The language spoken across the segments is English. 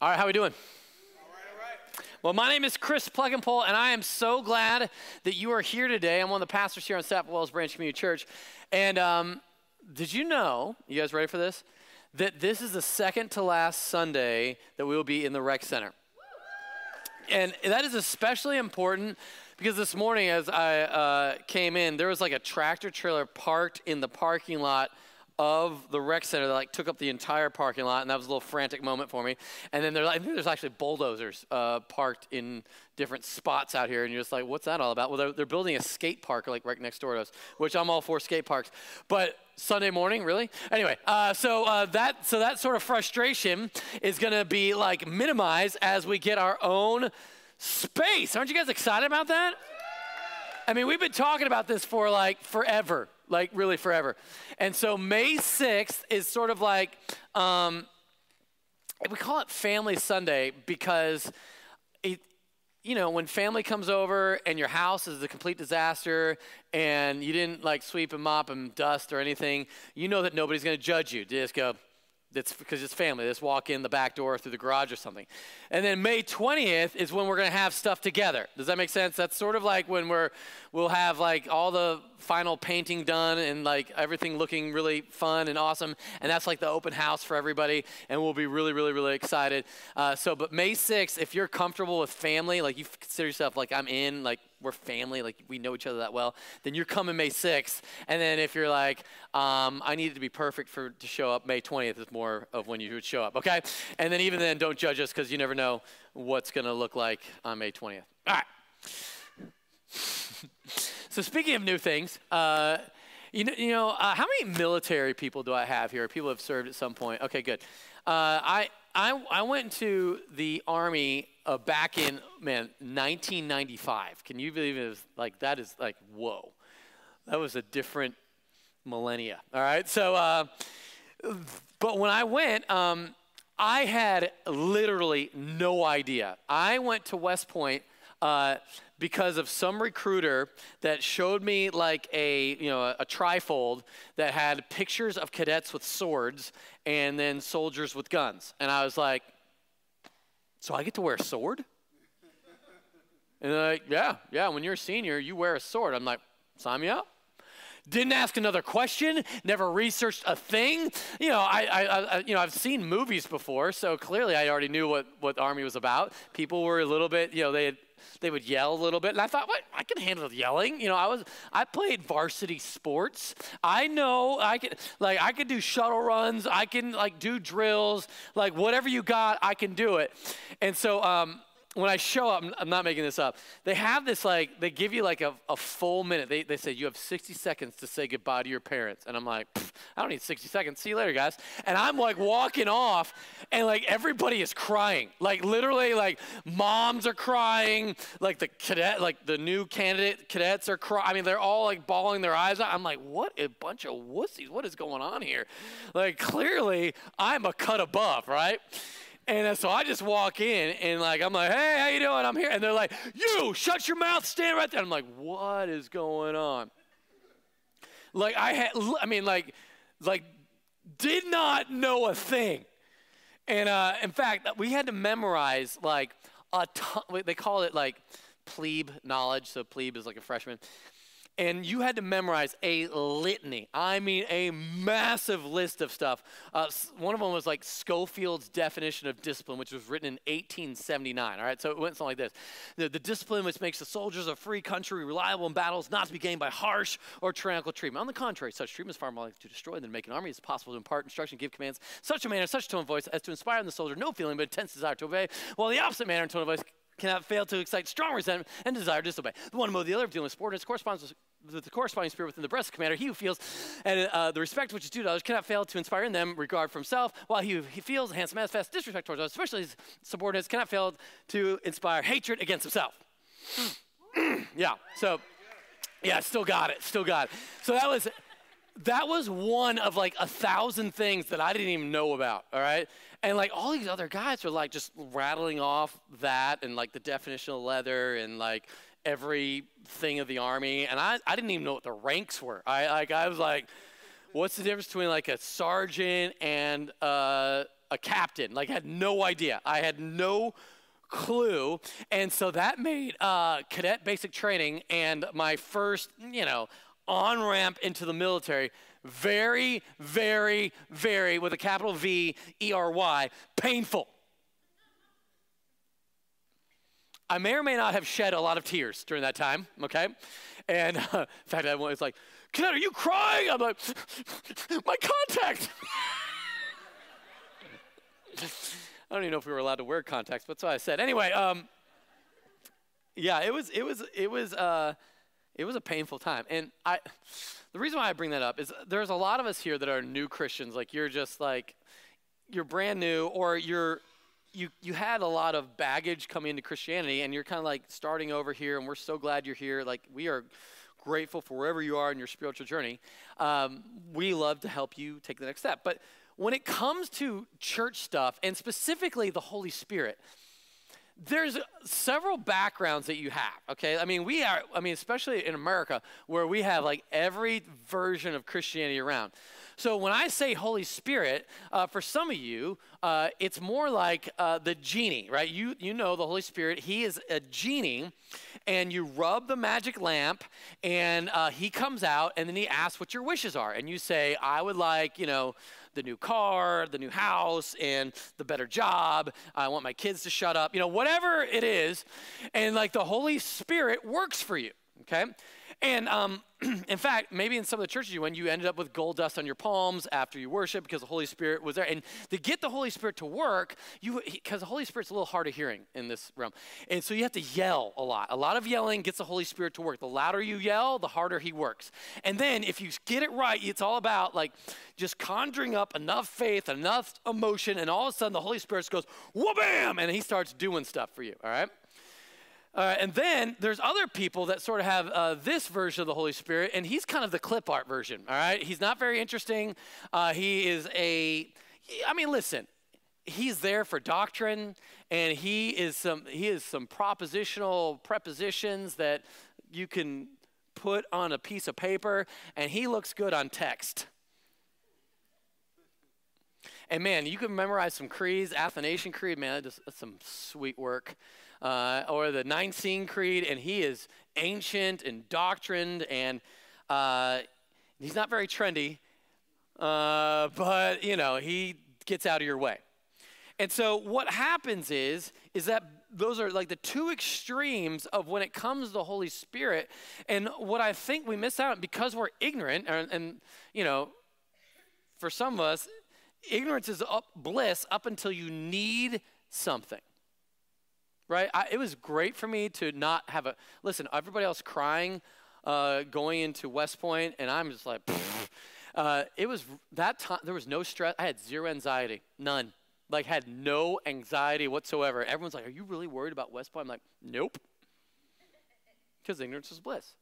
All right, how we doing? All right, well, my name is Chris Plug and Pull, and I am so glad that you are here today. I'm one of the pastors here on Stafford Wells Branch Community Church. And um, did you know, you guys ready for this? That this is the second to last Sunday that we will be in the rec center. And that is especially important because this morning, as I uh, came in, there was like a tractor trailer parked in the parking lot of the rec center that like took up the entire parking lot, and that was a little frantic moment for me. And then there, I think there's actually bulldozers uh, parked in different spots out here, and you're just like, what's that all about? Well, they're, they're building a skate park like right next door to us, which I'm all for skate parks. But Sunday morning, really? Anyway, uh, so uh, that so that sort of frustration is going to be like minimized as we get our own space. Aren't you guys excited about that? I mean, we've been talking about this for like forever, like really forever. And so May 6th is sort of like, um, we call it Family Sunday because it, you know, when family comes over and your house is a complete disaster and you didn't like sweep and mop and dust or anything, you know that nobody's going to judge you. Just go, that's because it's family. Just walk in the back door through the garage or something. And then May 20th is when we're going to have stuff together. Does that make sense? That's sort of like when we're we'll have like all the final painting done and like everything looking really fun and awesome. And that's like the open house for everybody. And we'll be really, really, really excited. Uh, so, but May 6th, if you're comfortable with family, like you consider yourself like I'm in, like we're family, like we know each other that well, then you're coming May 6th. And then if you're like, um, I need it to be perfect for to show up, May 20th is more of when you would show up, okay? And then even then, don't judge us because you never know what's going to look like on May 20th. All right. so speaking of new things, uh, you know, you know uh, how many military people do I have here? People have served at some point. Okay, good. Uh, I, I, I went to the Army uh, back in, man, 1995. Can you believe it was like, that is like, whoa. That was a different millennia. All right. So, uh, but when I went, um, I had literally no idea. I went to West Point uh, because of some recruiter that showed me like a you know a, a, trifold that had pictures of cadets with swords and then soldiers with guns, and I was like, so I get to wear a sword? And they're like, yeah, yeah. When you're a senior, you wear a sword. I'm like, sign me up. Didn't ask another question. Never researched a thing. You know, I, I, I, you know, I've seen movies before, so clearly I already knew what what army was about. People were a little bit, you know, they had they would yell a little bit and i thought what i can handle yelling you know i was i played varsity sports i know i can like i can do shuttle runs i can like do drills like whatever you got i can do it and so um, when I show up, I'm not making this up. They have this like, they give you like a, a full minute. They, they say you have 60 seconds to say goodbye to your parents. And I'm like, I don't need 60 seconds. See you later, guys. And I'm like walking off, and like everybody is crying. Like literally, like moms are crying. Like the cadet, like the new candidate cadets are crying. I mean, they're all like bawling their eyes out. I'm like, what a bunch of wussies. What is going on here? Like clearly, I'm a cut above, right? And so I just walk in and like I'm like, hey, how you doing? I'm here. And they're like, you shut your mouth, stand right there. I'm like, what is going on? Like I had, I mean, like, like did not know a thing. And uh, in fact, we had to memorize like a ton. They call it like plebe knowledge. So plebe is like a freshman and you had to memorize a litany. I mean, a massive list of stuff. Uh, one of them was like Schofield's definition of discipline, which was written in 1879. All right, so it went something like this the, the discipline which makes the soldiers of free country reliable in battles, not to be gained by harsh or tyrannical treatment. On the contrary, such treatment is far more likely to destroy than to make an army. It's possible to impart instruction, give commands, such a manner, such tone of voice as to inspire in the soldier no feeling but intense desire to obey, while the opposite manner and tone of voice cannot fail to excite strong resentment and desire to disobey. The one mode the other of dealing with subordinates corresponds with the corresponding spirit within the breast of the commander. He who feels and uh, the respect which is due to others cannot fail to inspire in them regard for himself, while he who he feels and manifest disrespect towards others, especially his subordinates, cannot fail to inspire hatred against himself. yeah, so, yeah, still got it, still got it. So that was that was one of like a thousand things that I didn't even know about, all right? And like all these other guys were like just rattling off that and like the definition of leather and like everything of the army. And I, I didn't even know what the ranks were. I like I was like, what's the difference between like a sergeant and uh, a captain. Like, I had no idea. I had no clue. And so that made uh, cadet basic training and my first, you know, on ramp into the military very, very, very, with a capital V E R Y, painful. I may or may not have shed a lot of tears during that time, okay? And uh, in fact, I was like, Cadet, are you crying? I'm like, my contact. I don't even know if we were allowed to wear contacts, but so I said. Anyway, um, yeah, it was, it was, it was, uh, it was a painful time. And I, the reason why I bring that up is there's a lot of us here that are new Christians. Like you're just like, you're brand new, or you're, you, you had a lot of baggage coming into Christianity, and you're kind of like starting over here, and we're so glad you're here. Like we are grateful for wherever you are in your spiritual journey. Um, we love to help you take the next step. But when it comes to church stuff, and specifically the Holy Spirit, there's several backgrounds that you have okay i mean we are i mean especially in america where we have like every version of christianity around so when i say holy spirit uh, for some of you uh, it's more like uh, the genie right you you know the holy spirit he is a genie and you rub the magic lamp and uh, he comes out and then he asks what your wishes are and you say i would like you know the new car, the new house, and the better job. I want my kids to shut up, you know, whatever it is. And like the Holy Spirit works for you, okay? And um, in fact, maybe in some of the churches you went, you ended up with gold dust on your palms after you worship because the Holy Spirit was there. And to get the Holy Spirit to work, you because the Holy Spirit's a little hard of hearing in this realm, and so you have to yell a lot. A lot of yelling gets the Holy Spirit to work. The louder you yell, the harder He works. And then if you get it right, it's all about like just conjuring up enough faith, enough emotion, and all of a sudden the Holy Spirit goes, whoa, bam, and He starts doing stuff for you. All right. Uh, and then there's other people that sort of have uh, this version of the Holy Spirit, and he's kind of the clip art version, all right? He's not very interesting. Uh, he is a, I mean, listen, he's there for doctrine, and he is some, he is some propositional prepositions that you can put on a piece of paper, and he looks good on text. And man, you can memorize some creeds, Athanasian Creed, man, that's some sweet work uh, or the Nicene Creed, and he is ancient and doctrined, and uh, he's not very trendy, uh, but you know he gets out of your way. And so what happens is is that those are like the two extremes of when it comes to the Holy Spirit. And what I think we miss out because we're ignorant, and, and you know, for some of us, ignorance is up, bliss up until you need something right? I, it was great for me to not have a listen. Everybody else crying, uh, going into West Point, and I'm just like, uh, it was that time. There was no stress. I had zero anxiety, none. Like had no anxiety whatsoever. Everyone's like, "Are you really worried about West Point?" I'm like, "Nope," because ignorance is bliss.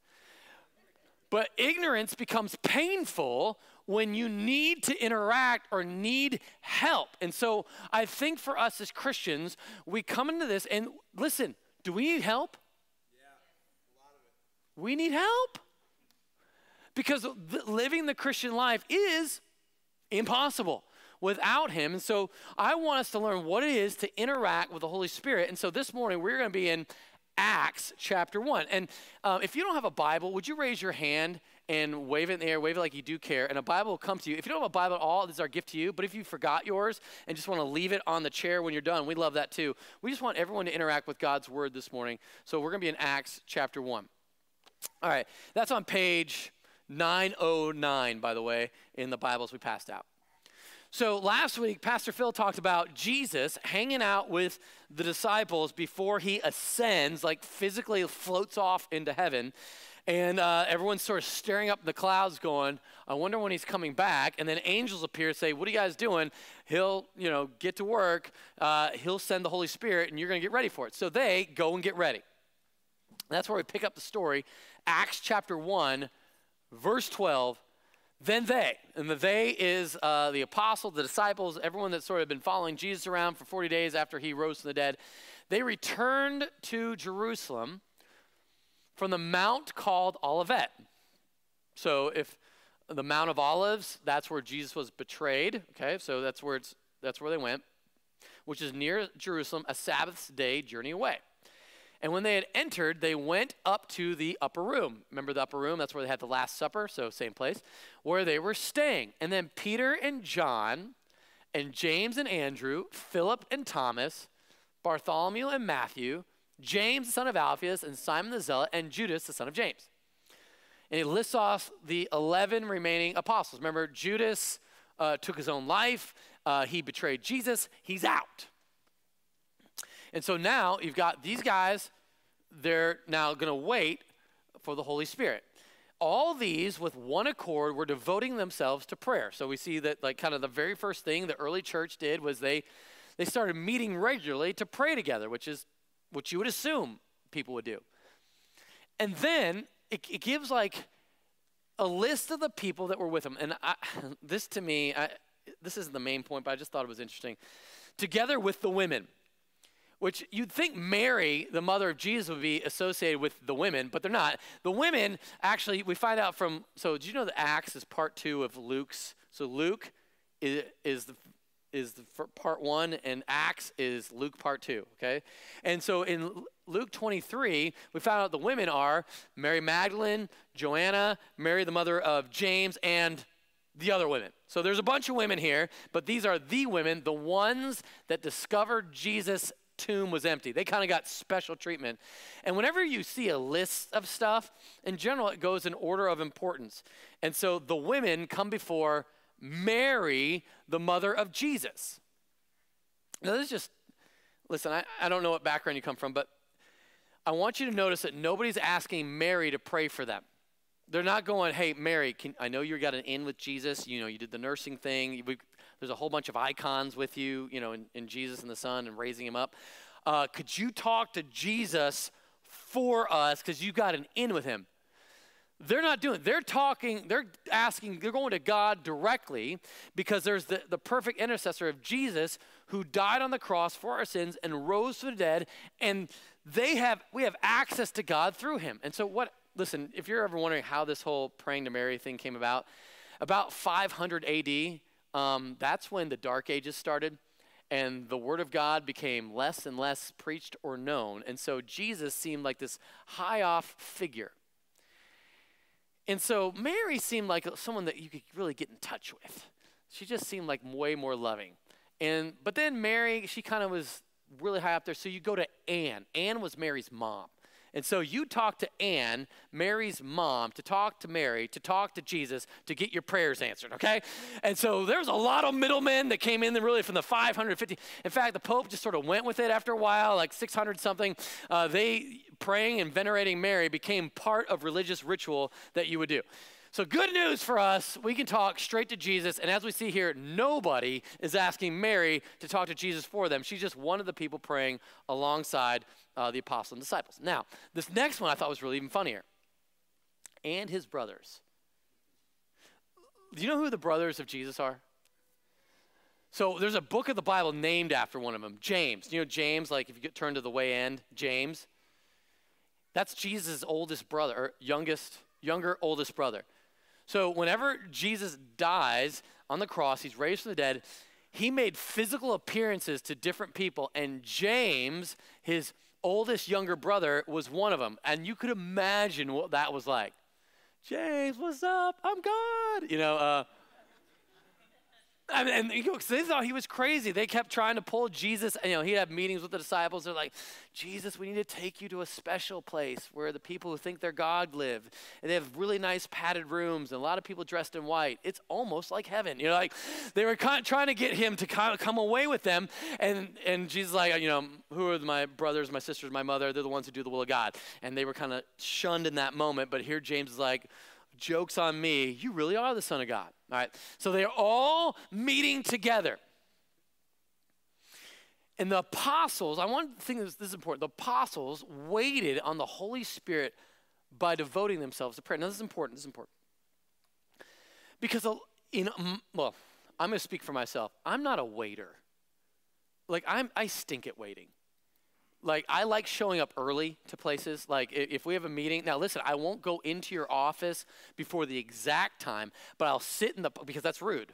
But ignorance becomes painful when you need to interact or need help. And so I think for us as Christians, we come into this and listen, do we need help? Yeah, A lot of it. we need help. Because living the Christian life is impossible without him. And so I want us to learn what it is to interact with the Holy Spirit. And so this morning we're going to be in Acts chapter 1. And uh, if you don't have a Bible, would you raise your hand and wave it in the air, wave it like you do care, and a Bible will come to you. If you don't have a Bible at all, this is our gift to you. But if you forgot yours and just want to leave it on the chair when you're done, we love that too. We just want everyone to interact with God's word this morning. So we're going to be in Acts chapter 1. All right, that's on page 909, by the way, in the Bibles we passed out. So last week, Pastor Phil talked about Jesus hanging out with the disciples before he ascends, like physically floats off into heaven. And uh, everyone's sort of staring up the clouds, going, I wonder when he's coming back. And then angels appear and say, What are you guys doing? He'll, you know, get to work. Uh, he'll send the Holy Spirit, and you're going to get ready for it. So they go and get ready. That's where we pick up the story. Acts chapter 1, verse 12. Then they, and the they is uh, the apostles, the disciples, everyone that's sort of been following Jesus around for 40 days after he rose from the dead. They returned to Jerusalem from the mount called Olivet. So if the Mount of Olives, that's where Jesus was betrayed. Okay, so that's where it's that's where they went, which is near Jerusalem, a Sabbath's day journey away. And when they had entered, they went up to the upper room. Remember the upper room? That's where they had the Last Supper, so same place, where they were staying. And then Peter and John, and James and Andrew, Philip and Thomas, Bartholomew and Matthew, James the son of Alphaeus, and Simon the Zealot, and Judas the son of James. And he lists off the 11 remaining apostles. Remember, Judas uh, took his own life, uh, he betrayed Jesus, he's out. And so now you've got these guys, they're now going to wait for the Holy Spirit. All these, with one accord, were devoting themselves to prayer. So we see that, like, kind of the very first thing the early church did was they, they started meeting regularly to pray together, which is what you would assume people would do. And then it, it gives like a list of the people that were with them. And I, this to me, I, this isn't the main point, but I just thought it was interesting. Together with the women which you'd think Mary, the mother of Jesus, would be associated with the women, but they're not. The women, actually, we find out from, so did you know that Acts is part two of Luke's? So Luke is, is the is part one, and Acts is Luke part two, okay? And so in Luke 23, we found out the women are Mary Magdalene, Joanna, Mary, the mother of James, and the other women. So there's a bunch of women here, but these are the women, the ones that discovered Jesus tomb was empty. They kind of got special treatment. And whenever you see a list of stuff, in general, it goes in order of importance. And so the women come before Mary, the mother of Jesus. Now, this is just, listen, I, I don't know what background you come from, but I want you to notice that nobody's asking Mary to pray for them. They're not going, hey, Mary, can, I know you got an in with Jesus. You know, you did the nursing thing. We, there's a whole bunch of icons with you, you know, in, in Jesus and the Son and raising him up. Uh, could you talk to Jesus for us because you got an in with him? They're not doing They're talking, they're asking, they're going to God directly because there's the, the perfect intercessor of Jesus who died on the cross for our sins and rose from the dead. And they have, we have access to God through him. And so what, listen, if you're ever wondering how this whole praying to Mary thing came about, about 500 AD, um, that's when the Dark Ages started and the Word of God became less and less preached or known. And so Jesus seemed like this high off figure. And so Mary seemed like someone that you could really get in touch with. She just seemed like way more loving. And but then Mary, she kind of was really high up there. So you go to Anne. Anne was Mary's mom. And so you talk to Anne, Mary's mom, to talk to Mary, to talk to Jesus, to get your prayers answered, okay? And so there's a lot of middlemen that came in really from the 550. In fact, the Pope just sort of went with it after a while, like 600 something. Uh, they praying and venerating Mary became part of religious ritual that you would do. So, good news for us, we can talk straight to Jesus. And as we see here, nobody is asking Mary to talk to Jesus for them. She's just one of the people praying alongside uh, the apostles and disciples. Now, this next one I thought was really even funnier. And his brothers. Do you know who the brothers of Jesus are? So there's a book of the Bible named after one of them, James. You know James, like if you get turned to the way end, James. That's Jesus' oldest brother, or youngest, younger, oldest brother. So whenever Jesus dies on the cross, he's raised from the dead, he made physical appearances to different people, and James, his oldest younger brother, was one of them. And you could imagine what that was like. James, what's up? I'm God. You know, uh, I mean, and you know, they thought he was crazy. They kept trying to pull Jesus. You know, he'd have meetings with the disciples. They're like, Jesus, we need to take you to a special place where the people who think they're God live. And they have really nice padded rooms and a lot of people dressed in white. It's almost like heaven. You know, like they were kind of trying to get him to kind of come away with them. And, and Jesus like, you know, who are my brothers, my sisters, my mother? They're the ones who do the will of God. And they were kind of shunned in that moment. But here James is like, joke's on me. You really are the Son of God. All right. So they're all meeting together. And the apostles, I want to think this, this is important. The apostles waited on the Holy Spirit by devoting themselves to prayer. Now, this is important. This is important. Because, in, well, I'm going to speak for myself. I'm not a waiter. Like, I'm, I stink at waiting like I like showing up early to places. Like if we have a meeting, now listen, I won't go into your office before the exact time, but I'll sit in the because that's rude.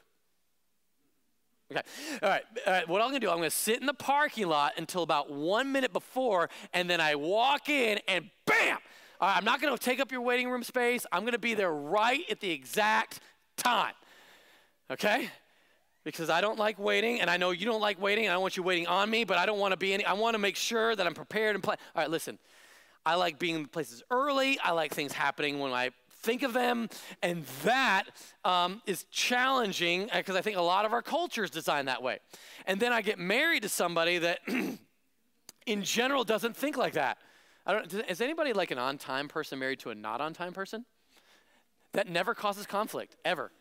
Okay. All right. All right. What I'm going to do, I'm going to sit in the parking lot until about one minute before, and then I walk in and bam! All right, I'm not going to take up your waiting room space. I'm going to be there right at the exact time. Okay? Because I don't like waiting, and I know you don't like waiting, and I want you waiting on me, but I don't want to be any, I want to make sure that I'm prepared and plan. All right, listen. I like being in places early. I like things happening when I think of them. And that um, is challenging because I think a lot of our culture is designed that way. And then I get married to somebody that, in general, doesn't think like that. I don't, is anybody like an on time person married to a not on time person? That never causes conflict, ever.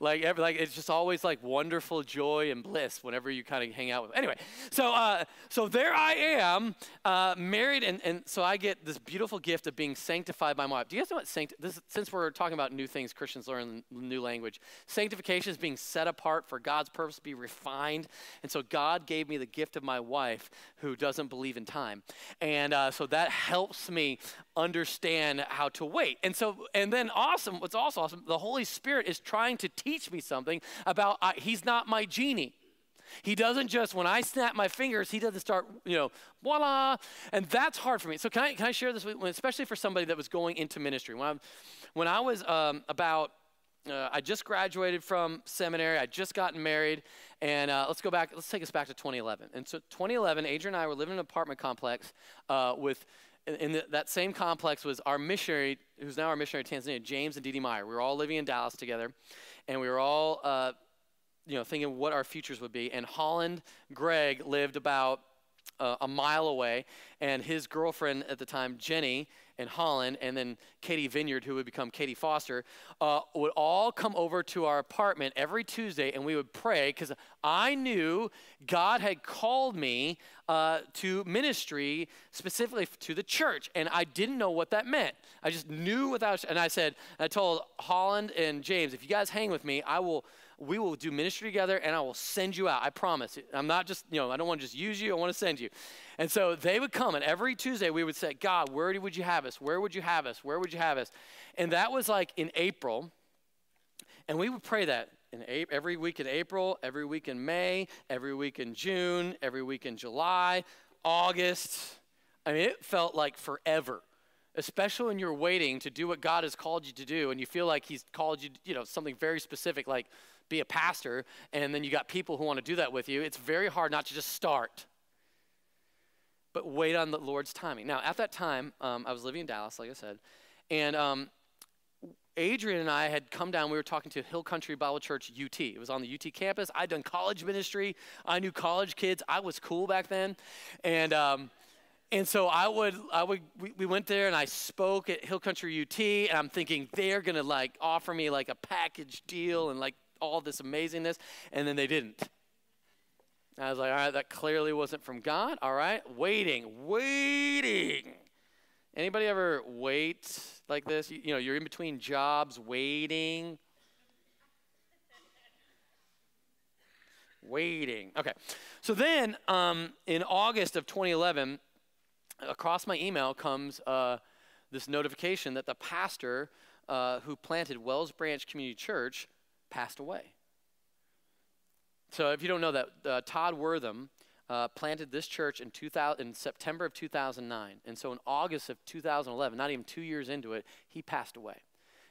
Like, every, like it's just always like wonderful joy and bliss whenever you kind of hang out with. Anyway, so uh, so there I am, uh, married, and, and so I get this beautiful gift of being sanctified by my wife. Do you guys know what sanct? This, since we're talking about new things, Christians learn new language. Sanctification is being set apart for God's purpose to be refined, and so God gave me the gift of my wife, who doesn't believe in time, and uh, so that helps me understand how to wait. And so, and then awesome. What's also awesome, the Holy Spirit is trying to teach teach me something about uh, he's not my genie. He doesn't just, when I snap my fingers, he doesn't start, you know, voila. And that's hard for me. So, can I, can I share this with especially for somebody that was going into ministry? When I, when I was um, about, uh, I just graduated from seminary, I just gotten married, and uh, let's go back, let's take us back to 2011. And so, 2011, Adrian and I were living in an apartment complex uh, with, in the, that same complex was our missionary, who's now our missionary in Tanzania, James and Dee Meyer. We were all living in Dallas together and we were all, uh, you know, thinking what our futures would be. And Holland Greg lived about uh, a mile away, and his girlfriend at the time, Jenny, in Holland, and then Katie Vineyard, who would become Katie Foster, uh, would all come over to our apartment every Tuesday, and we would pray because I knew God had called me uh, to ministry, specifically to the church, and I didn't know what that meant. I just knew without, and I said, I told Holland and James, if you guys hang with me, I will we will do ministry together and I will send you out. I promise. I'm not just, you know, I don't want to just use you, I want to send you. And so they would come, and every Tuesday we would say, God, where would you have us? Where would you have us? Where would you have us? And that was like in April. And we would pray that in every week in April, every week in May, every week in June, every week in July, August. I mean, it felt like forever especially when you're waiting to do what God has called you to do and you feel like he's called you, you know, something very specific like be a pastor, and then you got people who want to do that with you, it's very hard not to just start, but wait on the Lord's timing. Now, at that time, um, I was living in Dallas, like I said, and um, Adrian and I had come down. We were talking to Hill Country Bible Church UT. It was on the UT campus. I'd done college ministry. I knew college kids. I was cool back then, and um, and so I would, I would, we, we, went there and I spoke at Hill Country UT, and I'm thinking they're gonna like offer me like a package deal and like all this amazingness, and then they didn't. I was like, all right, that clearly wasn't from God. All right, waiting, waiting. Anybody ever wait like this? You, you know, you're in between jobs, waiting. waiting. Okay. So then um, in August of 2011, across my email comes uh, this notification that the pastor uh, who planted Wells Branch Community Church passed away. So if you don't know that, uh, Todd Wortham uh, planted this church in, 2000, in September of 2009. And so in August of 2011, not even two years into it, he passed away.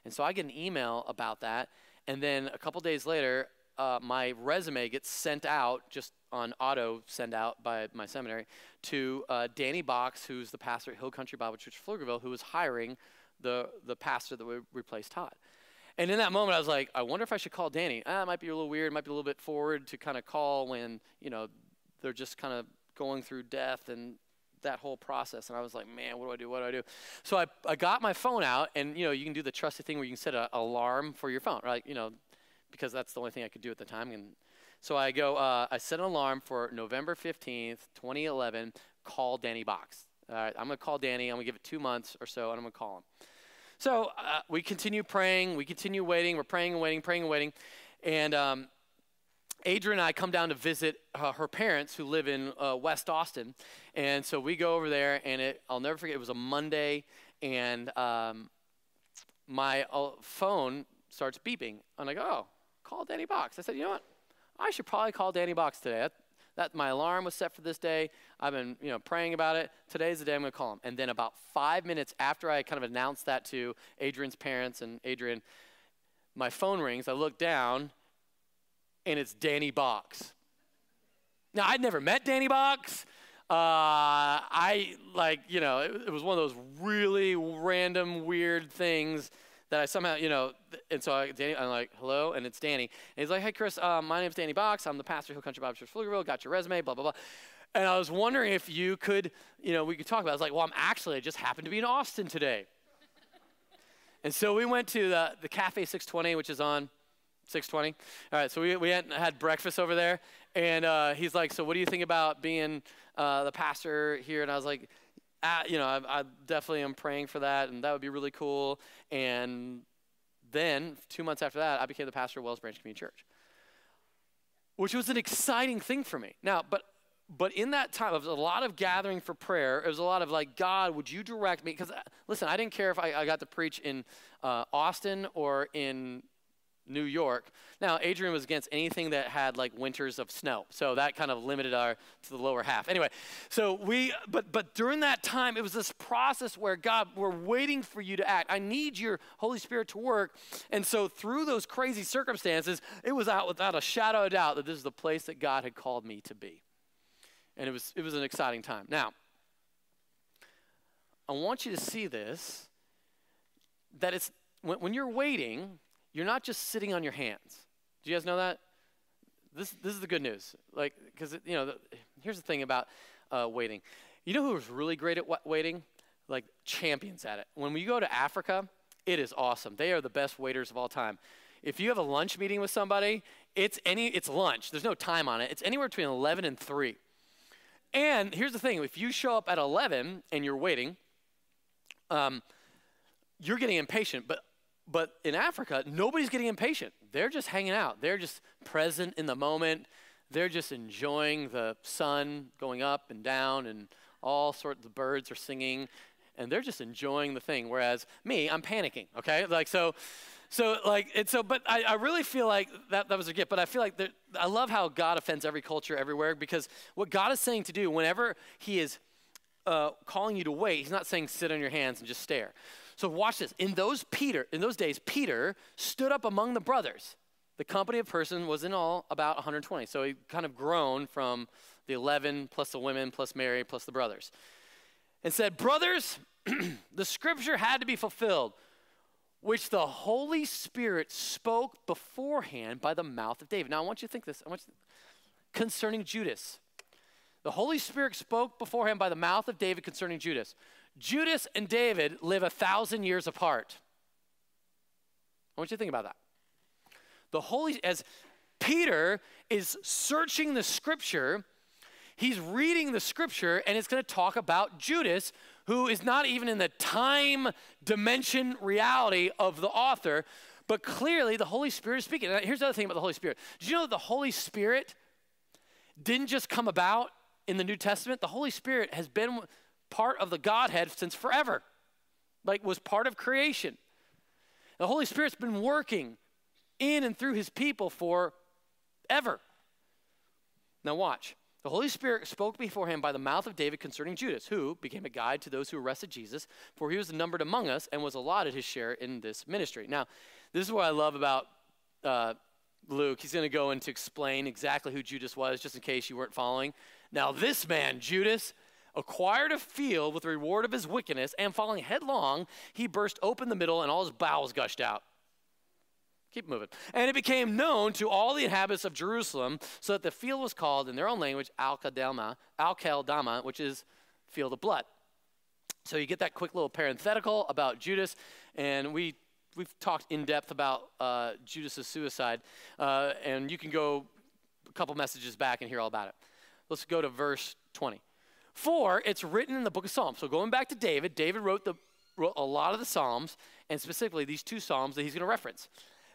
And so I get an email about that. And then a couple days later, uh, my resume gets sent out just on auto send out by my seminary to uh, Danny Box, who's the pastor at Hill Country Bible Church, Pflugerville, who was hiring the, the pastor that would replace Todd. And in that moment, I was like, I wonder if I should call Danny. Ah, it might be a little weird, it might be a little bit forward to kind of call when, you know, they're just kind of going through death and that whole process. And I was like, man, what do I do? What do I do? So I, I got my phone out, and, you know, you can do the trusted thing where you can set an alarm for your phone, right? You know, because that's the only thing I could do at the time. And so I go, uh, I set an alarm for November 15th, 2011, call Danny Box. All right, I'm going to call Danny. I'm going to give it two months or so, and I'm going to call him. So uh, we continue praying, we continue waiting, we're praying and waiting, praying and waiting. And um, Adrian and I come down to visit uh, her parents who live in uh, West Austin. And so we go over there, and it, I'll never forget, it was a Monday, and um, my uh, phone starts beeping. And I'm like, oh, call Danny Box. I said, you know what? I should probably call Danny Box today. That, that my alarm was set for this day. I've been, you know, praying about it. Today's the day I'm going to call him. And then about five minutes after I kind of announced that to Adrian's parents and Adrian, my phone rings. I look down, and it's Danny Box. Now I'd never met Danny Box. Uh, I like, you know, it, it was one of those really random, weird things that I somehow, you know, and so I, Danny, I'm like, hello, and it's Danny. And he's like, hey, Chris, uh, my name's Danny Box. I'm the pastor of Hill Country Baptist Church, Pflugerville. Got your resume, blah, blah, blah. And I was wondering if you could, you know, we could talk about it. I was like, well, I'm actually, I just happened to be in Austin today. and so we went to the, the Cafe 620, which is on 620. All right, so we, we had, had breakfast over there. And uh, he's like, so what do you think about being uh, the pastor here? And I was like, uh, you know, I, I definitely am praying for that, and that would be really cool. And then, two months after that, I became the pastor of Wells Branch Community Church, which was an exciting thing for me. Now, but but in that time, it was a lot of gathering for prayer. It was a lot of like, God, would you direct me? Because uh, listen, I didn't care if I, I got to preach in uh, Austin or in New York. Now, Adrian was against anything that had like winters of snow, so that kind of limited our to the lower half. Anyway, so we, but but during that time, it was this process where God, we're waiting for you to act. I need your Holy Spirit to work, and so through those crazy circumstances, it was out without a shadow of doubt that this is the place that God had called me to be, and it was it was an exciting time. Now, I want you to see this that it's when, when you're waiting you're not just sitting on your hands. Do you guys know that? This, this is the good news. Like, because, you know, the, here's the thing about uh, waiting. You know who was really great at waiting? Like, champions at it. When we go to Africa, it is awesome. They are the best waiters of all time. If you have a lunch meeting with somebody, it's any it's lunch. There's no time on it. It's anywhere between 11 and 3. And here's the thing: if you show up at 11 and you're waiting, um, you're getting impatient. But but in Africa, nobody's getting impatient. They're just hanging out. They're just present in the moment. They're just enjoying the sun going up and down, and all sorts of birds are singing, and they're just enjoying the thing. Whereas me, I'm panicking. Okay, like so, so like it's so. But I, I really feel like that that was a gift. But I feel like there, I love how God offends every culture everywhere because what God is saying to do whenever He is uh, calling you to wait, He's not saying sit on your hands and just stare. So watch this. In those Peter, in those days, Peter stood up among the brothers. The company of person was in all about 120. So he kind of grown from the 11 plus the women plus Mary plus the brothers. And said, Brothers, the scripture had to be fulfilled, which the Holy Spirit spoke beforehand by the mouth of David. Now I want you to think this. I want you to, concerning Judas. The Holy Spirit spoke beforehand by the mouth of David concerning Judas. Judas and David live a thousand years apart. I want you to think about that. The Holy, as Peter is searching the scripture, he's reading the scripture and it's going to talk about Judas, who is not even in the time dimension reality of the author, but clearly the Holy Spirit is speaking. Now, here's the other thing about the Holy Spirit. Did you know that the Holy Spirit didn't just come about in the New Testament? The Holy Spirit has been part of the Godhead since forever, like was part of creation. The Holy Spirit's been working in and through his people for ever. Now, watch. The Holy Spirit spoke beforehand by the mouth of David concerning Judas, who became a guide to those who arrested Jesus, for he was numbered among us and was allotted his share in this ministry. Now, this is what I love about uh, Luke. He's going to go into explain exactly who Judas was, just in case you weren't following. Now, this man, Judas, acquired a field with the reward of his wickedness, and falling headlong, he burst open the middle, and all his bowels gushed out. Keep moving. And it became known to all the inhabitants of Jerusalem, so that the field was called in their own language Akeldama, Akeldama which is field of blood. So you get that quick little parenthetical about Judas, and we we've talked in depth about uh, Judas's suicide, uh, and you can go a couple messages back and hear all about it. Let's go to verse 20. For it's written in the book of Psalms. So going back to David, David wrote, the, wrote a lot of the Psalms, and specifically these two Psalms that he's going to reference.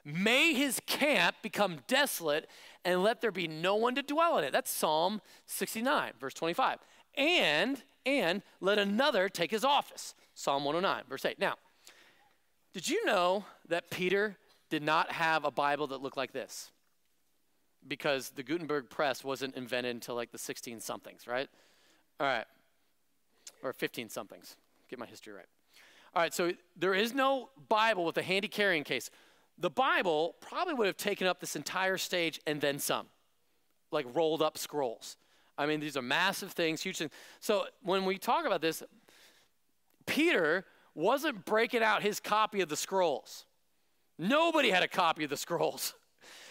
May his camp become desolate, and let there be no one to dwell in it. That's Psalm 69, verse 25. And, and let another take his office. Psalm 109, verse 8. Now, did you know that Peter did not have a Bible that looked like this? because the Gutenberg press wasn't invented until like the 16 somethings, right? All right. Or 15 somethings. Get my history right. All right, so there is no Bible with a handy carrying case. The Bible probably would have taken up this entire stage and then some, like rolled up scrolls. I mean, these are massive things, huge things. So when we talk about this, Peter wasn't breaking out his copy of the scrolls. Nobody had a copy of the scrolls.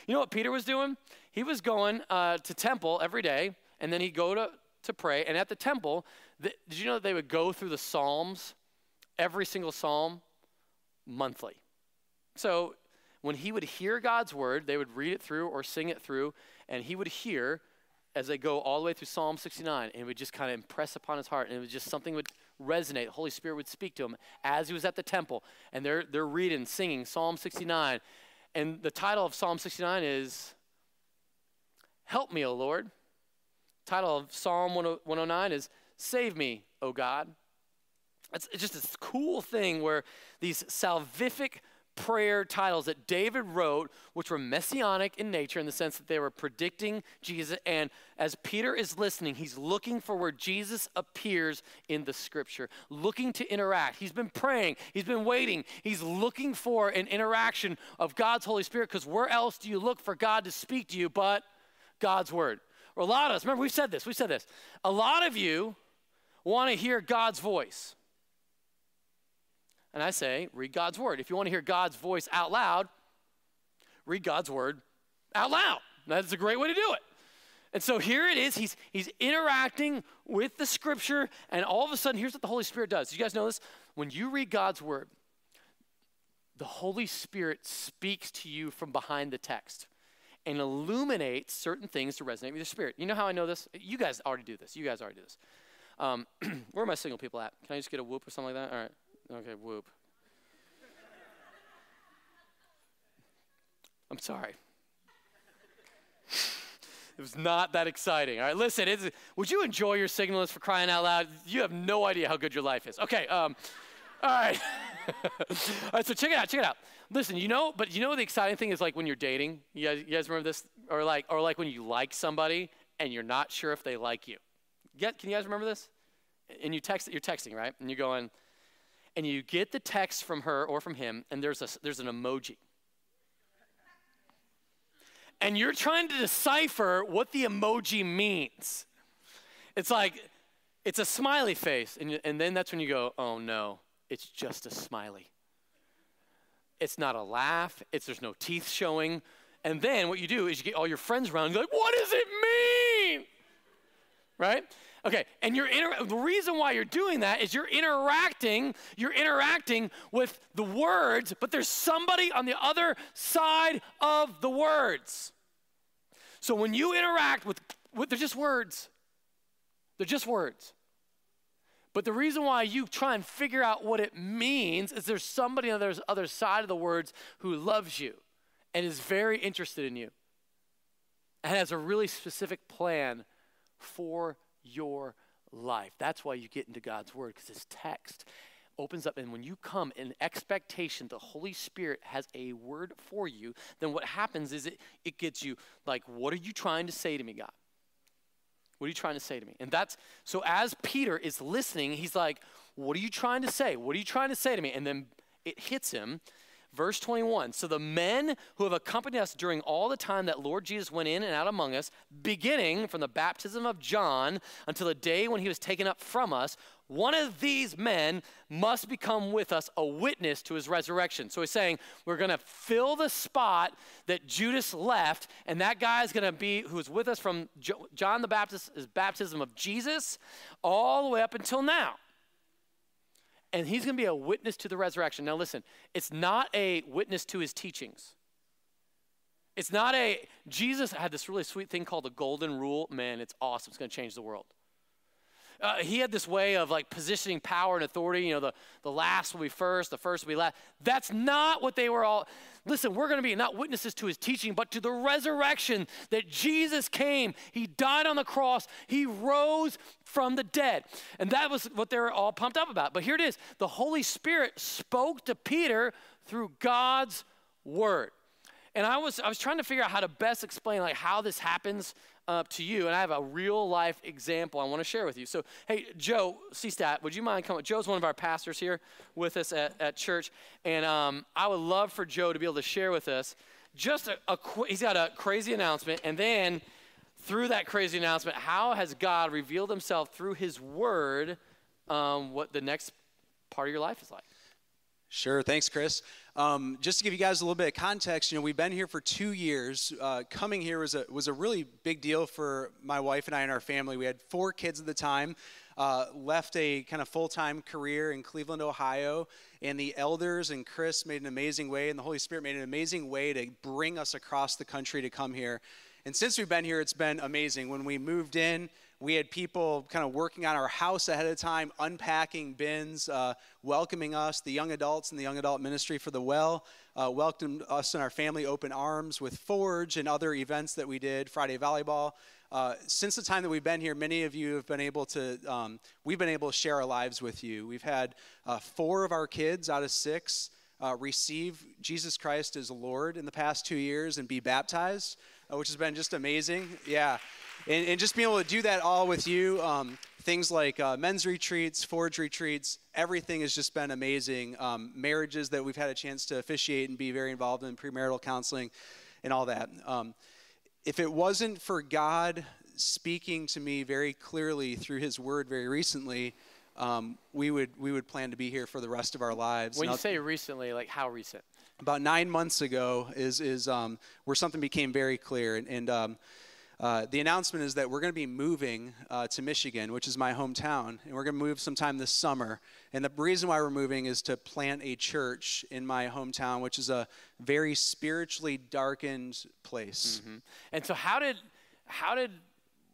You know what Peter was doing? He was going uh, to temple every day, and then he'd go to, to pray. And at the temple, the, did you know that they would go through the Psalms, every single Psalm, monthly? So when he would hear God's word, they would read it through or sing it through, and he would hear as they go all the way through Psalm 69, and it would just kind of impress upon his heart, and it was just something would resonate. The Holy Spirit would speak to him as he was at the temple, and they're, they're reading, singing Psalm 69. And the title of Psalm 69 is Help Me, O Lord. Title of Psalm 109 is Save Me, O God. It's, just this cool thing where these salvific prayer titles that David wrote, which were messianic in nature in the sense that they were predicting Jesus. And as Peter is listening, he's looking for where Jesus appears in the scripture, looking to interact. He's been praying, he's been waiting, he's looking for an interaction of God's Holy Spirit because where else do you look for God to speak to you but God's word? Or a lot of us, remember, we've said this, we said this. A lot of you want to hear God's voice. And I say, read God's word. If you want to hear God's voice out loud, read God's word out loud. That's a great way to do it. And so here it is. He's, he's interacting with the scripture, and all of a sudden, here's what the Holy Spirit does. You guys know this? When you read God's word, the Holy Spirit speaks to you from behind the text and illuminates certain things to resonate with your spirit. You know how I know this? You guys already do this. You guys already do this. Um, where are my single people at? Can I just get a whoop or something like that? All right. Okay, whoop. I'm sorry. it was not that exciting. All right, listen, would you enjoy your signalist for crying out loud? You have no idea how good your life is. Okay, um, all right. all right, so check it out, check it out. Listen, you know, but you know the exciting thing is like when you're dating. You guys, you guys remember this? Or like, or like when you like somebody and you're not sure if they like you. Get, can you guys remember this? And you text, you're texting, right? And you're going, and you get the text from her or from him, and there's, a, there's an emoji. And you're trying to decipher what the emoji means. It's like, it's a smiley face. And, and then that's when you go, oh no, it's just a smiley. It's not a laugh, it's, there's no teeth showing. And then what you do is you get all your friends around and you're like, what does it mean? Right? Okay, and you're inter- the reason why you're doing that is you're interacting, you're interacting with the words, but there's somebody on the other side of the words. So when you interact with, with they're just words. They're just words. But the reason why you try and figure out what it means is there's somebody on the other side of the words who loves you and is very interested in you and has a really specific plan for your life. That's why you get into God's word because this text opens up and when you come in expectation the holy spirit has a word for you then what happens is it, it gets you like what are you trying to say to me god what are you trying to say to me? And that's so as peter is listening he's like what are you trying to say? What are you trying to say to me? And then it hits him. Verse 21 So the men who have accompanied us during all the time that Lord Jesus went in and out among us, beginning from the baptism of John until the day when he was taken up from us, one of these men must become with us a witness to his resurrection. So he's saying, we're going to fill the spot that Judas left, and that guy is going to be who's with us from John the Baptist's baptism of Jesus all the way up until now and he's going to be a witness to the resurrection. Now, listen, it's not a witness to his teachings. It's not a, Jesus had this really sweet thing called the golden rule. Man, it's awesome. It's going to change the world. Uh, he had this way of like positioning power and authority. You know, the, the last will be first, the first will be last. That's not what they were all. Listen, we're going to be not witnesses to his teaching, but to the resurrection that Jesus came. He died on the cross, he rose from the dead. And that was what they were all pumped up about. But here it is the Holy Spirit spoke to Peter through God's word. and I was I was trying to figure out how to best explain like how this happens uh, to you, and I have a real life example I want to share with you. So, hey, Joe Seastat, would you mind coming? Joe's one of our pastors here with us at, at church, and um, I would love for Joe to be able to share with us just a, a he's got a crazy announcement, and then through that crazy announcement, how has God revealed Himself through His Word? Um, what the next part of your life is like. Sure. Thanks, Chris. Um, just to give you guys a little bit of context, you know, we've been here for two years. Uh, coming here was a was a really big deal for my wife and I and our family. We had four kids at the time. Uh, left a kind of full time career in Cleveland, Ohio, and the elders and Chris made an amazing way, and the Holy Spirit made an amazing way to bring us across the country to come here. And since we've been here, it's been amazing. When we moved in, we had people kind of working on our house ahead of time, unpacking bins, uh, welcoming us, the young adults and the young adult ministry for the well, uh, welcomed us and our family open arms with Forge and other events that we did, Friday volleyball. Uh, since the time that we've been here, many of you have been able to, um, we've been able to share our lives with you. We've had uh, four of our kids out of six uh, receive Jesus Christ as Lord in the past two years and be baptized, uh, which has been just amazing. Yeah and, and just being able to do that all with you. Um, things like uh, men's retreats, forge retreats, everything has just been amazing. Um, marriages that we've had a chance to officiate and be very involved in, premarital counseling, and all that. Um, if it wasn't for God speaking to me very clearly through His Word very recently, um, we would we would plan to be here for the rest of our lives. When you say recently, like how recent? About nine months ago is is um, where something became very clear, and, and um, uh, the announcement is that we're going to be moving uh, to Michigan, which is my hometown, and we're going to move sometime this summer. And the reason why we're moving is to plant a church in my hometown, which is a very spiritually darkened place. Mm-hmm. And so, how did how did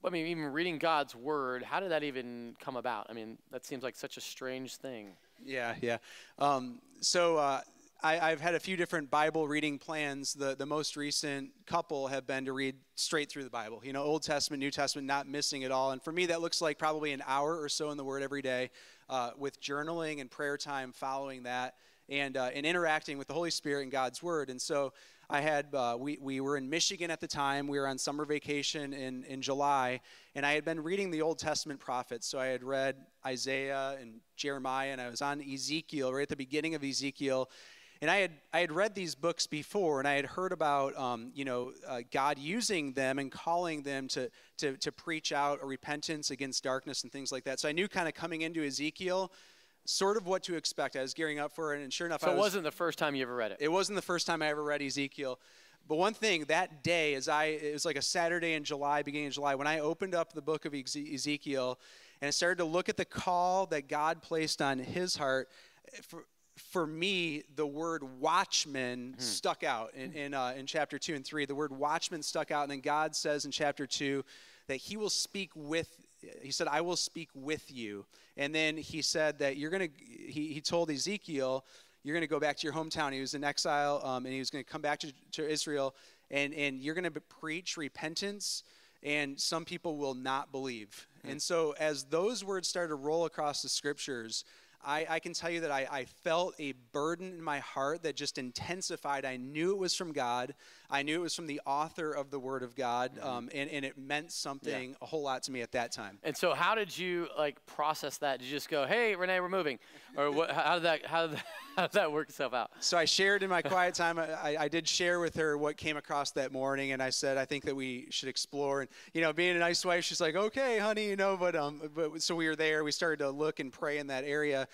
I mean, even reading God's word, how did that even come about? I mean, that seems like such a strange thing. Yeah, yeah. Um, so uh, I, have had a few different Bible reading plans. The, the most recent couple have been to read straight through the Bible, you know, Old Testament, New Testament, not missing at all. And for me, that looks like probably an hour or so in the Word every day uh, with journaling and prayer time following that and, uh, and interacting with the Holy Spirit and God's Word. And so I had, uh, we, we were in Michigan at the time. We were on summer vacation in, in July, and I had been reading the Old Testament prophets. So I had read Isaiah and Jeremiah, and I was on Ezekiel, right at the beginning of Ezekiel and I had I had read these books before, and I had heard about um, you know uh, God using them and calling them to, to to preach out a repentance against darkness and things like that. So I knew kind of coming into Ezekiel, sort of what to expect. I was gearing up for it, and sure enough, so it was, not the first time you ever read it. It wasn't the first time I ever read Ezekiel. But one thing that day, as I it was like a Saturday in July, beginning of July, when I opened up the book of Ezekiel and I started to look at the call that God placed on His heart. For, for me, the word watchman hmm. stuck out in, in, uh, in chapter 2 and 3. The word watchman stuck out, and then God says in chapter 2 that he will speak with, he said, I will speak with you. And then he said that you're going to, he, he told Ezekiel, you're going to go back to your hometown. He was in exile, um, and he was going to come back to, to Israel, and, and you're going to preach repentance, and some people will not believe. Hmm. And so, as those words started to roll across the scriptures, I, I can tell you that I, I, felt a burden in my heart that just intensified. I knew it was from God. I knew it was from the author of the Word of God, mm-hmm. um, and, and it meant something yeah. a whole lot to me at that time. And so, how did you like process that? Did you just go, "Hey, Renee, we're moving," or what, how did that how did that, how did that work itself out? So I shared in my quiet time. I, I did share with her what came across that morning, and I said, "I think that we should explore." And you know, being a nice wife, she's like, "Okay, honey," you know. But um, but so we were there. We started to look and pray in that area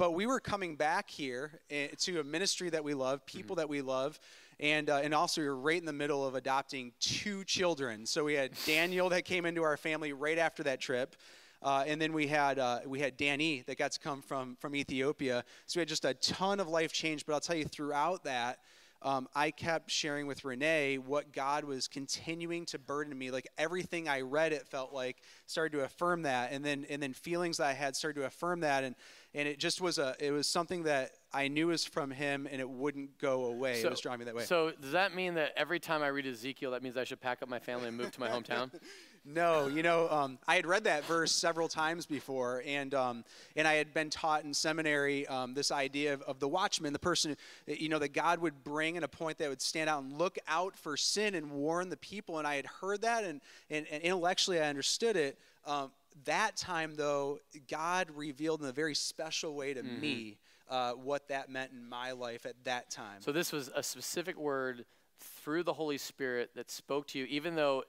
but we were coming back here eh, to a ministry that we love, people mm-hmm. that we love, and uh, and also we were right in the middle of adopting two children. So we had Daniel that came into our family right after that trip. Uh, and then we had uh, we had Danny that got to come from from Ethiopia. So we had just a ton of life change. But I'll tell you, throughout that, um, I kept sharing with Renee what God was continuing to burden me. Like everything I read, it felt like started to affirm that, and then and then feelings that I had started to affirm that, and and it just was a it was something that I knew was from him, and it wouldn't go away. So, it was drawing me that way. So does that mean that every time I read Ezekiel, that means I should pack up my family and move to my hometown? No, you know, um, I had read that verse several times before, and um, and I had been taught in seminary um, this idea of, of, the watchman, the person, you know, that God would bring and a point that would stand out and look out for sin and warn the people. And I had heard that, and and, and intellectually I understood it. Um, that time, though, God revealed in a very special way to mm-hmm. me uh, what that meant in my life at that time. So this was a specific word through the Holy Spirit that spoke to you, even though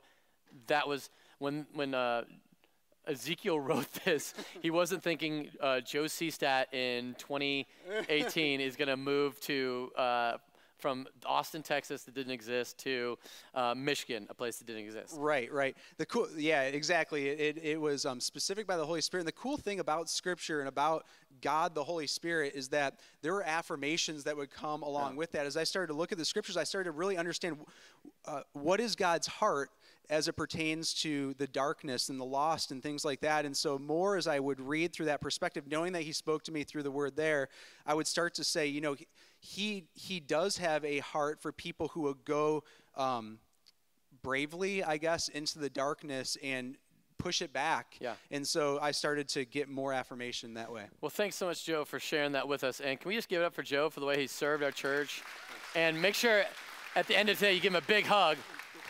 that was when when uh, Ezekiel wrote this, he wasn't thinking uh, Joe Seastat in 2018 is going to move to uh, from Austin, Texas, that didn't exist, to uh, Michigan, a place that didn't exist. Right, right. The cool, yeah, exactly. It, it was um, specific by the Holy Spirit. And the cool thing about Scripture and about God, the Holy Spirit, is that there were affirmations that would come along yeah. with that. As I started to look at the Scriptures, I started to really understand uh, what is God's heart as it pertains to the darkness and the lost and things like that. And so, more as I would read through that perspective, knowing that He spoke to me through the Word there, I would start to say, you know, He He does have a heart for people who will go um, bravely, I guess, into the darkness and push it back. Yeah. And so I started to get more affirmation that way. Well, thanks so much, Joe, for sharing that with us. And can we just give it up for Joe for the way he served our church? And make sure at the end of today you give him a big hug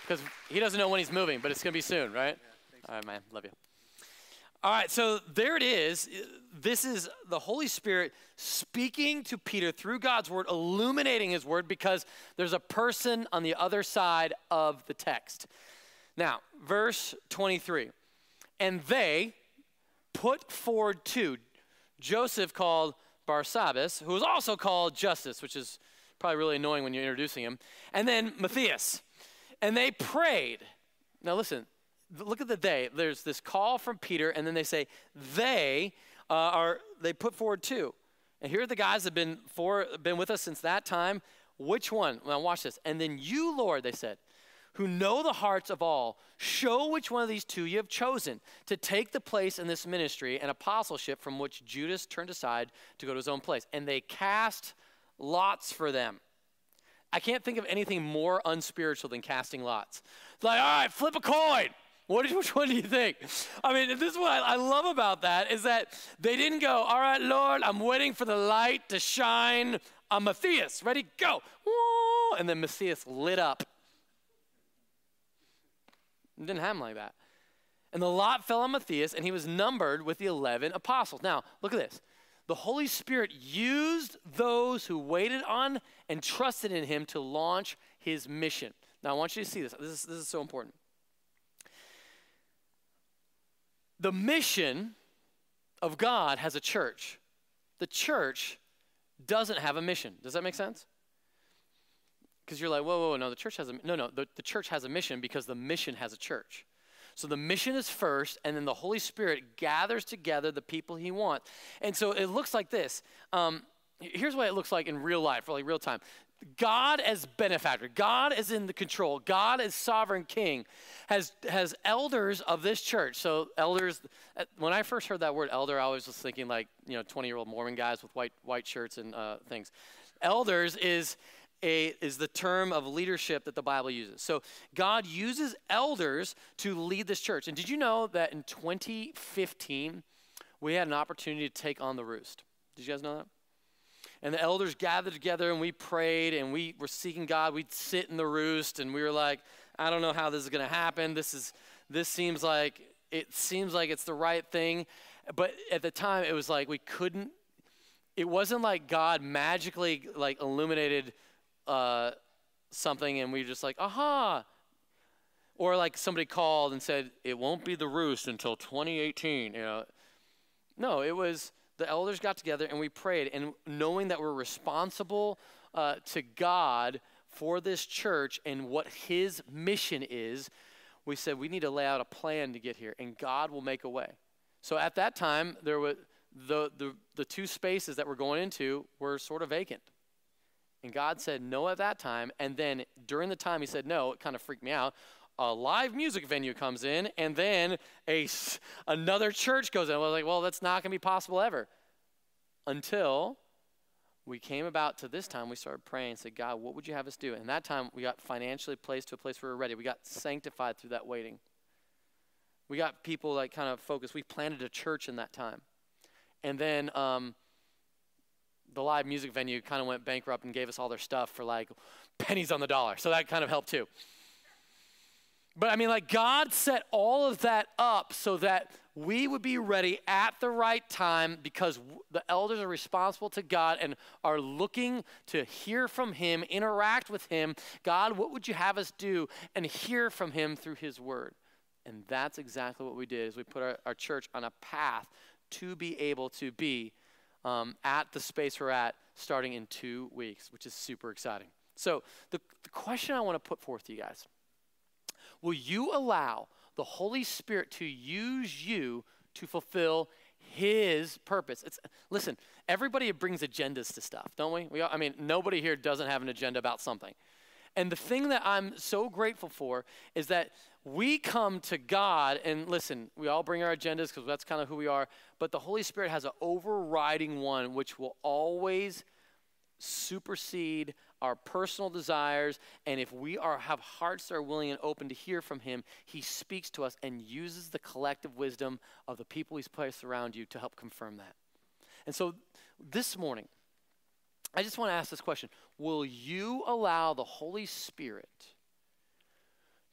because he doesn't know when he's moving, but it's going to be soon, right? Yeah, All right, man. Love you. All right, so there it is. This is the Holy Spirit speaking to Peter through God's word, illuminating his word because there's a person on the other side of the text. Now, verse 23. And they put forward two Joseph called Barsabbas, who was also called Justus, which is probably really annoying when you're introducing him, and then Matthias. And they prayed. Now, listen, look at the they. There's this call from Peter, and then they say, they uh, are, they put forward two. And here are the guys that have been, for, been with us since that time. Which one? Now, watch this. And then you, Lord, they said, who know the hearts of all, show which one of these two you have chosen to take the place in this ministry and apostleship from which Judas turned aside to go to his own place. And they cast lots for them. I can't think of anything more unspiritual than casting lots. It's like, all right, flip a coin. What, which one do you think? I mean, this is what I, I, love about that is that they didn't go, all right, Lord, I'm waiting for the light to shine on Matthias. Ready, go. And then Matthias lit up. It didn't happen like that. And the lot fell on Matthias, and he was numbered with the 11 apostles. Now, look at this the Holy Spirit used those who waited on and trusted in him to launch his mission. Now, I want you to see this. This is, this is so important. The mission of God has a church. The church doesn't have a mission. Does that make sense? Because you're like, whoa, whoa, whoa, no, the church has a, no, no, the, the church has a mission because the mission has a church. So the mission is first, and then the Holy Spirit gathers together the people He wants. And so it looks like this. Um, here's what it looks like in real life, really real time. God as benefactor, God is in the control, God as sovereign king, has has elders of this church. So elders, uh, when I first heard that word elder, I always was just thinking like you know 20 year old Mormon guys with white white shirts and uh, things. Elders is a, is the term of leadership that the Bible uses. So God uses elders to lead this church. And did you know that in 2015, we had an opportunity to take on the roost? Did you guys know that? And the elders gathered together and we prayed and we were seeking God. We'd sit in the roost and we were like, I don't know how this is going to happen. This is this seems like it seems like it's the right thing. But at the time it was like we couldn't it wasn't like God magically like illuminated uh, something and we are just like, aha. Or like somebody called and said, it won't be the roost until 2018. You know, no, it was the elders got together and we prayed, and knowing that we're responsible uh, to God for this church and what His mission is, we said we need to lay out a plan to get here, and God will make a way. So at that time, there were the, the, the two spaces that we're going into were sort of vacant. And God said no at that time. And then during the time he said no, it kind of freaked me out. A live music venue comes in, and then a, another church goes in. I was like, well, that's not going to be possible ever. Until we came about to this time, we started praying and said, God, what would you have us do? And that time, we got financially placed to a place where we were ready. We got sanctified through that waiting. We got people like kind of focused. We planted a church in that time. And then um, the live music venue kind of went bankrupt and gave us all their stuff for like pennies on the dollar. So that kind of helped too. But I mean, like, God set all of that up so that we would be ready at the right time because the elders are responsible to God and are looking to hear from Him, interact with Him. God, what would you have us do? And hear from Him through His Word. And that's exactly what we did is we put our, our church on a path to be able to be um, at the space we're at starting in two weeks, which is super exciting. So the, the question I want to put forth to you guys, will you allow the Holy Spirit to use you to fulfill his purpose. It's listen, everybody brings agendas to stuff, don't we? we all, I mean, nobody here doesn't have an agenda about something. And the thing that I'm so grateful for is that we come to God and listen, we all bring our agendas because that's kind of who we are, but the Holy Spirit has an overriding one which will always supersede our personal desires. And if we are, have hearts that are willing and open to hear from Him, He speaks to us and uses the collective wisdom of the people He's placed around you to help confirm that. And so this morning, I just want to ask this question Will you allow the Holy Spirit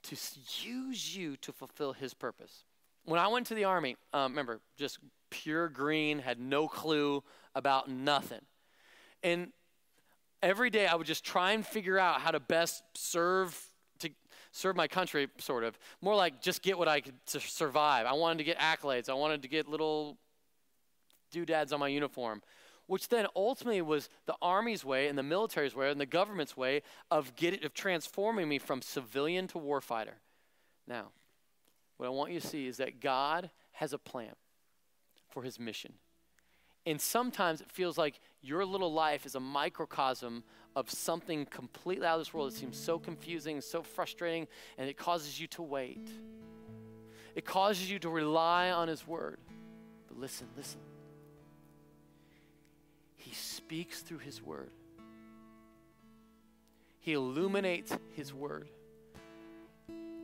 to use you to fulfill His purpose? When I went to the Army, um, remember, just pure green, had no clue about nothing. And every day I would just try and figure out how to best serve to serve my country sort of more like just get what I could to survive. I wanted to get accolades. I wanted to get little doodads on my uniform, which then ultimately was the army's way and the military's way and the government's way of getting of transforming me from civilian to warfighter. Now, what I want you to see is that God has a plan for his mission. And sometimes it feels like your little life is a microcosm of something completely out of this world that seems so confusing, so frustrating, and it causes you to wait. It causes you to rely on His Word. But listen, listen. He speaks through His Word, He illuminates His Word.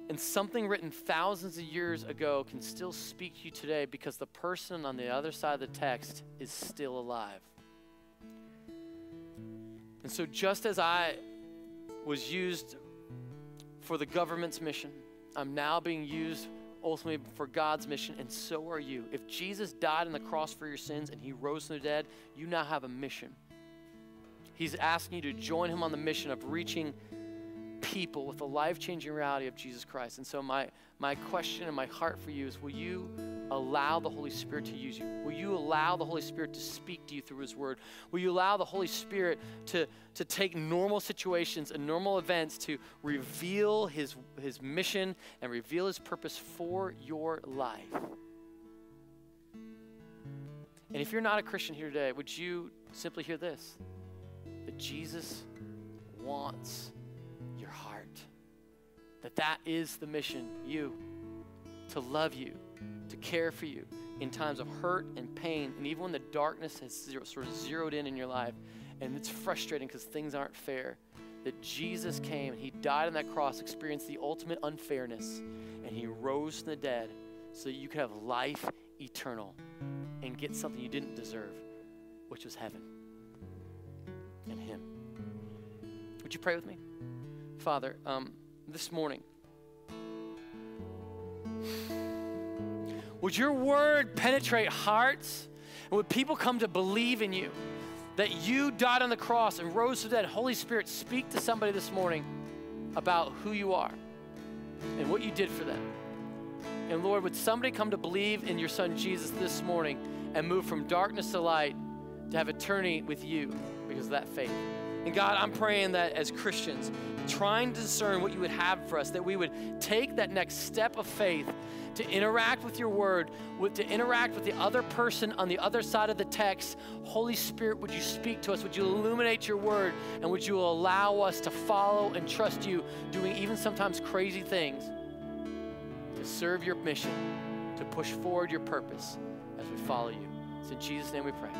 And something written thousands of years ago can still speak to you today because the person on the other side of the text is still alive. And so, just as I was used for the government's mission, I'm now being used ultimately for God's mission, and so are you. If Jesus died on the cross for your sins and he rose from the dead, you now have a mission. He's asking you to join him on the mission of reaching people with the life changing reality of Jesus Christ. And so, my, my question and my heart for you is will you allow the Holy Spirit to use you? Will you allow the Holy Spirit to speak to you through His Word? Will you allow the Holy Spirit to, to take normal situations and normal events to reveal His, His mission and reveal His purpose for your life? And if you're not a Christian here today, would you simply hear this? That Jesus wants that that is the mission you to love you to care for you in times of hurt and pain and even when the darkness has zero, sort of zeroed in in your life and it's frustrating because things aren't fair that jesus came and he died on that cross experienced the ultimate unfairness and he rose from the dead so that you could have life eternal and get something you didn't deserve which was heaven and him. Would you pray with me father um, this morning. Would your word penetrate hearts? And would people come to believe in you? That you died on the cross and rose the dead. Holy Spirit, speak to somebody this morning about who you are and what you did for them. And Lord, would somebody come to believe in your son Jesus this morning and move from darkness to light to have eternity with you because of that faith? And God, I'm praying that as Christians, trying to discern what you would have for us, that we would take that next step of faith to interact with your word, with, to interact with the other person on the other side of the text. Holy Spirit, would you speak to us? Would you illuminate your word? And would you allow us to follow and trust you, doing even sometimes crazy things to serve your mission, to push forward your purpose as we follow you? It's in Jesus' name we pray.